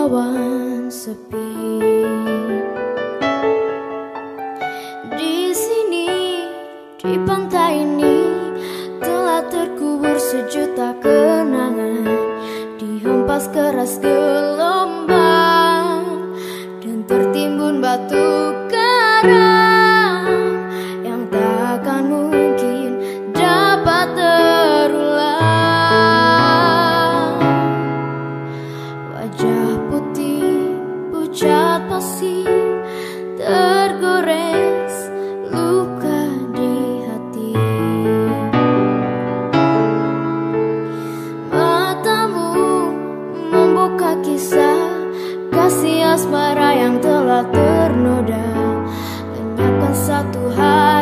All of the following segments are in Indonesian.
awan sepi. Di sini, di pantai ini Telah terkubur sejuta kenangan. Dihempas keras gelombang Dan tertimbun batu karang. Pucat pasti tergores luka di hati. Matamu membuka kisah kasih asmara yang telah ternoda. Lenyapkan satu hayalan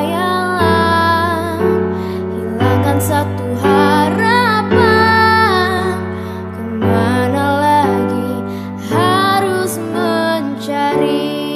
dari